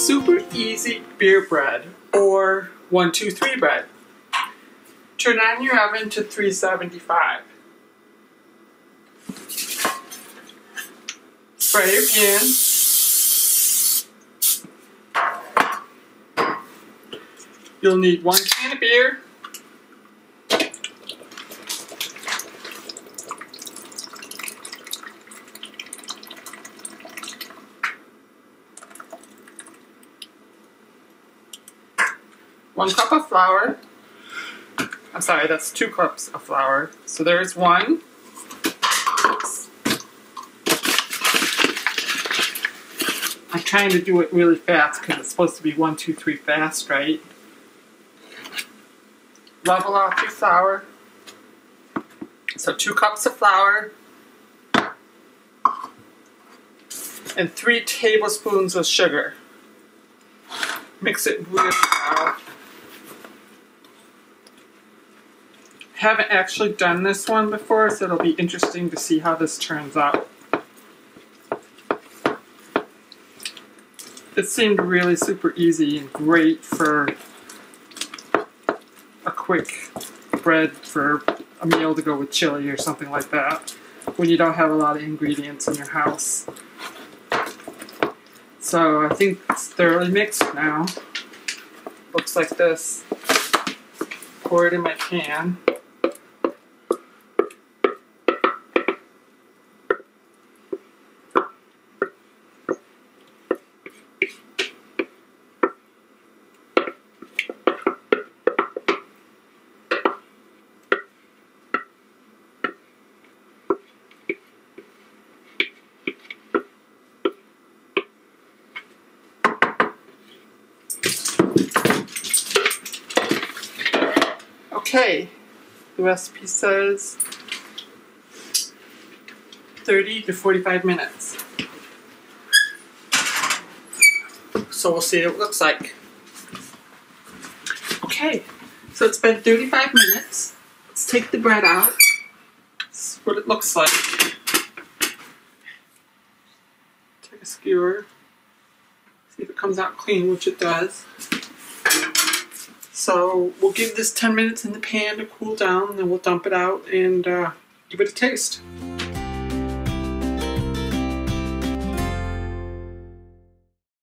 super easy beer bread or 123 bread. Turn on your oven to 375. Spray your pan. You'll need one can of beer, one cup of flour. I'm sorry, that's two cups of flour. So there's one. I'm trying to do it really fast because it's supposed to be one, two, three fast, right? Level off your flour. So two cups of flour. And three tablespoons of sugar. Mix it really well. Haven't actually done this one before, so it'll be interesting to see how this turns out. It seemed really super easy and great for a quick bread for a meal to go with chili or something like that when you don't have a lot of ingredients in your house. So I think it's thoroughly mixed now. Looks like this. Pour it in my pan. Okay, the recipe says 30 to 45 minutes. So we'll see what it looks like. Okay, so it's been 35 minutes. Let's take the bread out. This is what it looks like. Take a skewer. See if it comes out clean, which it does. So we'll give this 10 minutes in the pan to cool down, then we'll dump it out and uh, give it a taste.